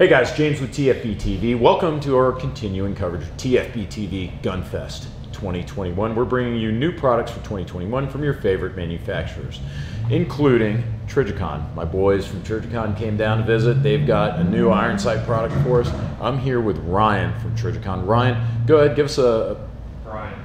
Hey guys, James with TFB TV. Welcome to our continuing coverage of TFB TV Gunfest 2021. We're bringing you new products for 2021 from your favorite manufacturers, including Trijicon. My boys from Trijicon came down to visit. They've got a new iron sight product for us. I'm here with Ryan from Trijicon. Ryan, go ahead, give us a. Ryan.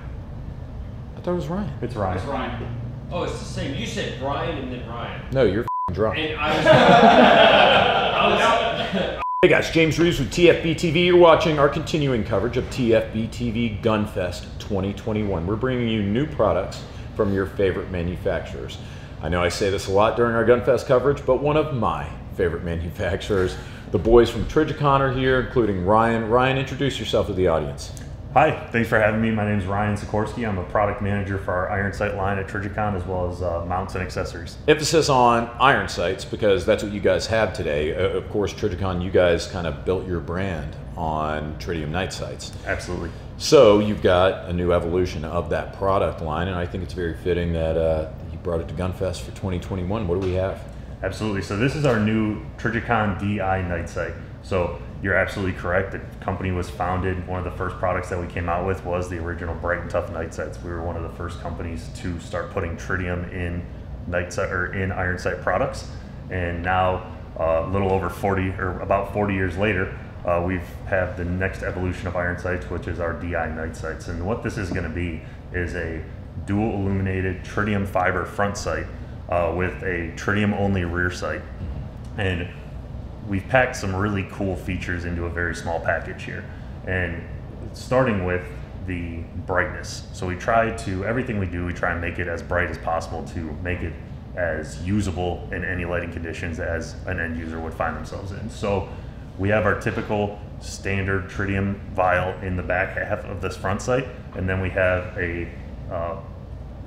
I thought it was Ryan. It's Ryan. It's Ryan. Oh, it's the same. You said Brian and then Ryan. No, you're f***ing drunk. And I was. I was. Hey guys, James Reeves with TFB TV. You're watching our continuing coverage of TFB TV Gunfest 2021. We're bringing you new products from your favorite manufacturers. I know I say this a lot during our Gunfest coverage, but one of my favorite manufacturers, the boys from Trijicon are here, including Ryan. Ryan, introduce yourself to the audience. Hi, thanks for having me. My name is Ryan Sikorsky. I'm a product manager for our iron sight line at Trijicon as well as uh, mounts and accessories. Emphasis on iron sights because that's what you guys have today. Uh, of course, Trijicon, you guys kind of built your brand on tritium night sights. Absolutely. So you've got a new evolution of that product line, and I think it's very fitting that uh, you brought it to Gunfest for 2021. What do we have? Absolutely. So this is our new Trijicon DI night sight. So you're absolutely correct. The company was founded. One of the first products that we came out with was the original Bright and Tough night sights. We were one of the first companies to start putting tritium in night sight or in iron sight products. And now, uh, a little over 40 or about 40 years later, uh, we've have the next evolution of iron sights, which is our DI night sights. And what this is going to be is a dual illuminated tritium fiber front sight uh, with a tritium only rear sight. And we've packed some really cool features into a very small package here. And starting with the brightness. So we try to, everything we do, we try and make it as bright as possible to make it as usable in any lighting conditions as an end user would find themselves in. So we have our typical standard tritium vial in the back half of this front sight, and then we have a, uh,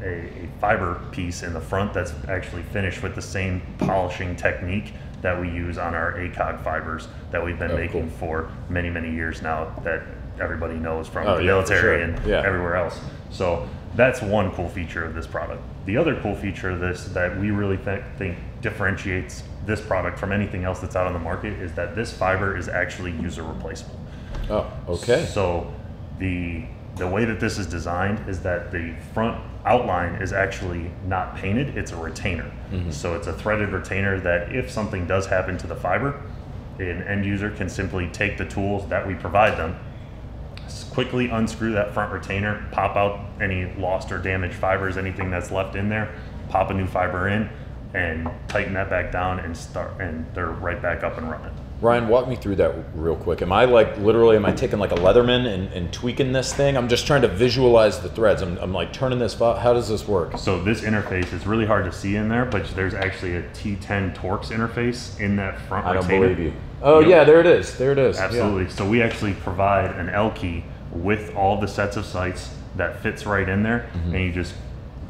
a, a fiber piece in the front that's actually finished with the same polishing technique that we use on our ACOG fibers that we've been Oh, making cool. for many, many years now that everybody knows from Oh, the yeah, military sure. and Yeah. everywhere else. So that's one cool feature of this product. The other cool feature of this that we really th- think differentiates this product from anything else that's out on the market is that this fiber is actually user replaceable. Oh, okay. So the the way that this is designed is that the front outline is actually not painted, it's a retainer. Mm-hmm. So it's a threaded retainer that if something does happen to the fiber, an end user can simply take the tools that we provide them, quickly unscrew that front retainer, pop out any lost or damaged fibers, anything that's left in there, pop a new fiber in, and tighten that back down and start and they're right back up and running. Ryan, walk me through that real quick. Am I like literally, am I taking like a Leatherman and, and tweaking this thing? I'm just trying to visualize the threads. I'm, I'm like turning this, how does this work? So this interface is really hard to see in there, but there's actually a T10 Torx interface in that front I don't believe you. Oh Yep. yeah, there it is. There it is. Yeah. Absolutely. So we actually provide an L key with all the sets of sights that fits right in there, Mm-hmm. and you just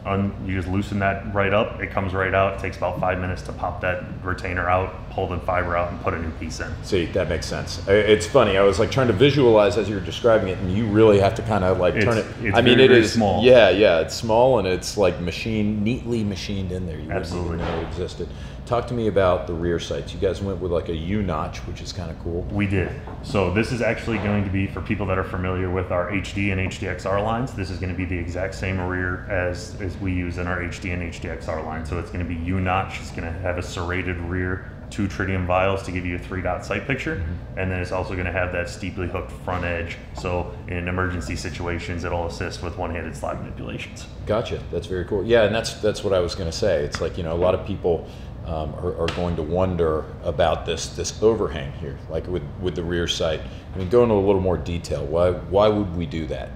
un, you just loosen that right up. It comes right out. It takes about five minutes to pop that retainer out, pull the fiber out, and put a new piece in. See, that makes sense. It's funny. I was like trying to visualize as you were describing it, and you really have to kind of like turn it. It's- it's I mean, very, it very is small. Yeah, yeah. It's small and it's like machine, neatly machined in there. You wouldn't Absolutely. even know it existed. Talk to me about the rear sights. You guys went with like a U notch, which is kind of cool. We did. So this is actually going to be for people that are familiar with our HD and HDXR lines. This is going to be the exact same rear as, as we use in our HD and HDXR line. So it's going to be U-notch. It's going to have a serrated rear, two tritium vials to give you a three-dot sight picture, mm-hmm. and then it's also going to have that steeply hooked front edge. So in emergency situations, it'll assist with one-handed slide manipulations. Gotcha. That's very cool. Yeah, and that's that's what I was going to say. It's like you know a lot of people um, are, are going to wonder about this this overhang here, like with with the rear sight. I mean, go into a little more detail. Why why would we do that?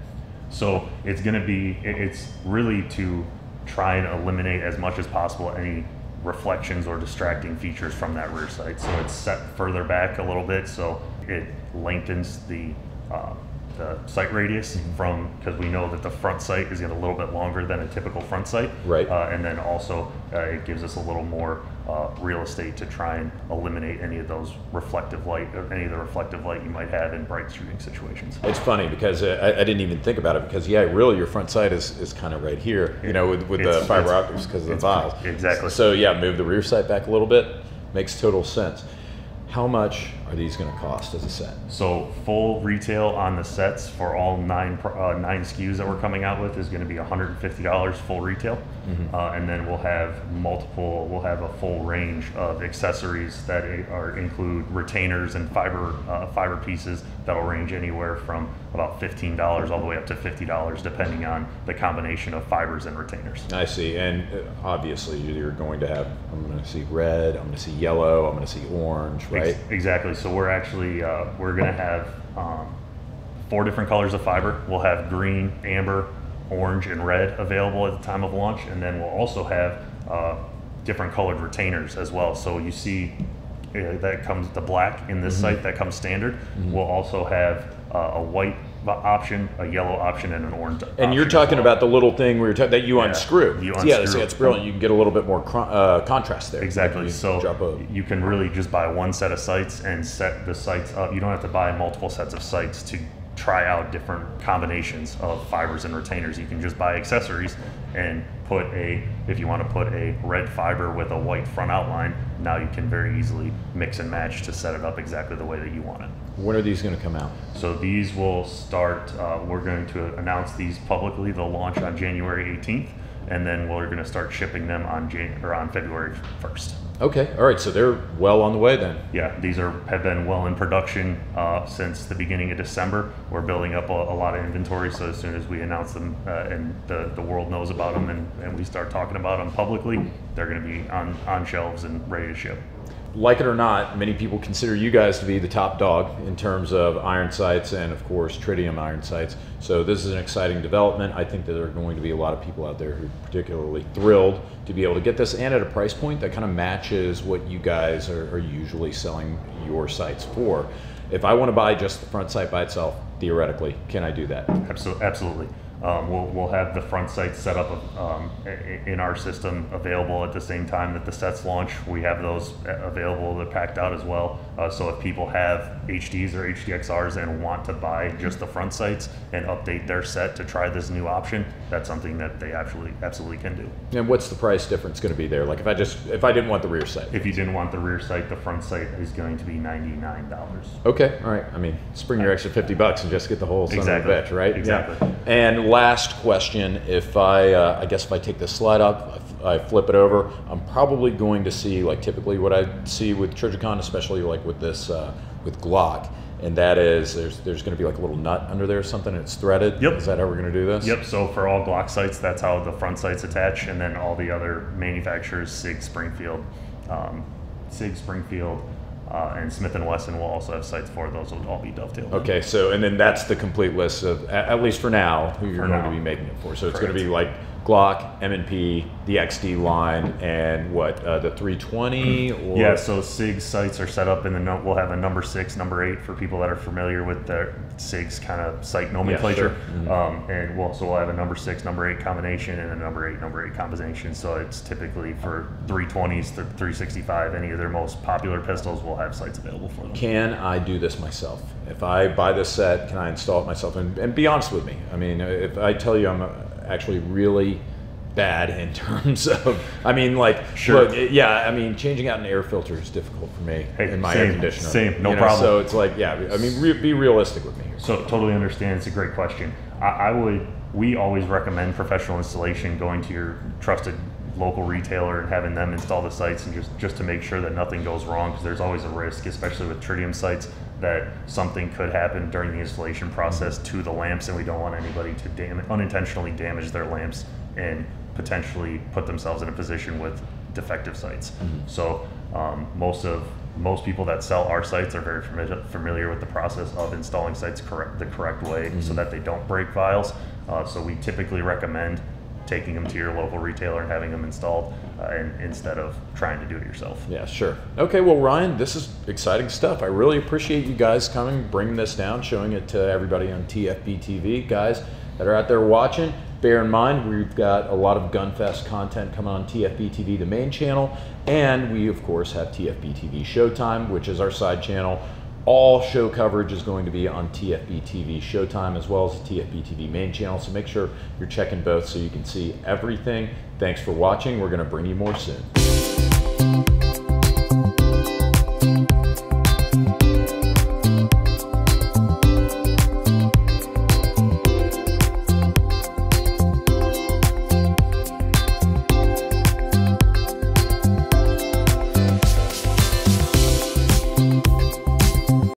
So it's going to be, it's really to try and eliminate as much as possible any reflections or distracting features from that rear sight. So it's set further back a little bit, so it lengthens the, uh, the sight radius Mm-hmm. from, because we know that the front sight is getting a little bit longer than a typical front sight. Right. Uh, and then also, uh, it gives us a little more uh, real estate to try and eliminate any of those reflective light, or any of the reflective light you might have in bright shooting situations. It's funny because uh, I, I didn't even think about it because yeah, really your front sight is, is kind of right here, you know, with, with the fiber optics because of the vials. exactly. So yeah, move the rear sight back a little bit makes total sense. How much are these going to cost as a set? So full retail on the sets for all nine uh, nine SKUs that we're coming out with is going to be $150 full retail, uh, and then we'll have multiple. We'll have a full range of accessories that are include retainers and fiber uh, fiber pieces that'll range anywhere from about $15 all the way up to $50 depending on the combination of fibers and retainers. I see, and uh, obviously you're going to have. I'm going to see red. I'm going to see yellow. I'm going to see orange, right? Ex- exactly. So we're actually uh, we're gonna have um, four different colors of fiber. We'll have green, amber, orange, and red available at the time of launch, and then we'll also have uh, different colored retainers as well. So you see uh, that comes the black in this sight that comes standard. We'll also have uh, a white option, a yellow option, and an orange. And you're talking well. about the little thing where you're ta- that you Yeah, unscrew. you Yeah, unscrew. see, it's brilliant. You can get a little bit more cr- uh, contrast there. Exactly. You So you can really just buy one set of sights and set the sights up. You don't have to buy multiple sets of sights to try out different combinations of fibers and retainers. You can just buy accessories and put a, if you want to put a red fiber with a white front outline, now you can very easily mix and match to set it up exactly the way that you want it. when are these going to come out? So these will start, uh, we're going to announce these publicly. They'll launch on January 18th, and then we're going to start shipping them on Jan- or on February 1st. Okay, all right. So they're well on the way then. Yeah, these are have been well in production uh, since the beginning of December. We're building up a, a lot of inventory, so as soon as we announce them uh, and the, the world knows about them and, and we start talking about them publicly, they're going to be on, on shelves and ready to ship. Like it or not, many people consider you guys to be the top dog in terms of iron sights and, of course, tritium iron sights. So this is an exciting development. I think that there are going to be a lot of people out there who are particularly thrilled to be able to get this and at a price point that kind of matches what you guys are, are usually selling your sights for. If I want to buy just the front sight by itself, theoretically, can I do that? Absolutely. Absolutely. Um, we'll, we'll have the front sights set up um, in our system available at the same time that the sets launch. We have those available, they're packed out as well. Uh, so if people have HDs or HDXRs and want to buy just the front sights and update their set to try this new option, that's something that they absolutely absolutely can do. And what's the price difference going to be there? Like if I just if I didn't want the rear sight. If you didn't want the rear sight, the front sight is going to be $99. Okay, all right. I mean, spring your extra fifty bucks and just get the whole son Exactly. of a bitch, right? Exactly. Yeah. And last question: If I, uh, I guess if I take this slide up, I flip it over, I'm probably going to see like typically what I see with Trijicon, especially like with this uh, with Glock, and that is there's there's going to be like a little nut under there or something, and it's threaded. Yep. Is that how we're going to do this? Yep. So for all Glock sights, that's how the front sights attach, and then all the other manufacturers, Sig, Springfield, um, Sig, Springfield, uh, and Smith and Wesson will also have sights for those. Will all be dovetailed. Okay, so and then that's the complete list of at, at least for now who you're For going now. to be making it for. So it's going to be like Glock, M&P, the XD line, and what uh, the 320 or Yeah, so SIG sights are set up in the no, we'll have a number six, number eight for people that are familiar with the SIG's kind of sight nomenclature. yeah, sure. um, and we'll also have a number six, number eight combination and a number eight, number eight combination. So it's typically for 320s, th- 365, any of their most popular pistols will have sights available for them. Can I do this myself? If I buy this set, can I install it myself? And, and be honest with me. I mean, if I tell you I'm uh, actually really bad in terms of, I mean, like, Sure. look, yeah, I mean, changing out an air filter is difficult for me Hey, in my air conditioner. same, no you know, problem. So it's like, yeah, I mean, re- be realistic with me here. So totally understand. It's a great question. I, I would. We always recommend professional installation, going to your trusted local retailer and having them install the sights, and just just to make sure that nothing goes wrong, because there's always a risk, especially with tritium sights, that something could happen during the installation process to the lamps, and we don't want anybody to dam- unintentionally damage their lamps and potentially put themselves in a position with defective sights. So um, most of most people that sell our sights are very familiar, familiar with the process of installing sights correct, the correct way so that they don't break vials. Uh, so we typically recommend taking them to your local retailer and having them installed uh, and, instead of trying to do it yourself. Yeah, sure. Okay, well, Ryan, this is exciting stuff. I really appreciate you guys coming, bringing this down, showing it to everybody on TFB TV. Guys that are out there watching, bear in mind we've got a lot of Gunfest content coming on TFB TV, the main channel, and we, of course, have TFB TV Showtime, which is our side channel. All show coverage is going to be on TFB TV Showtime as well as the TFB TV main channel. So make sure you're checking both so you can see everything. Thanks for watching. We're going to bring you more soon.